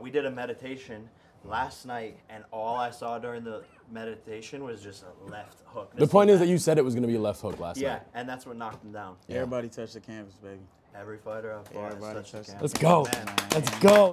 We did a meditation last night, and all I saw during the meditation was just a left hook. The point is that you said it was going to be a left hook last Yeah, night. and that's what knocked him down. Everybody touch the canvas, baby. Every fighter I've fought Everybody touched the. Let's go. Let's go.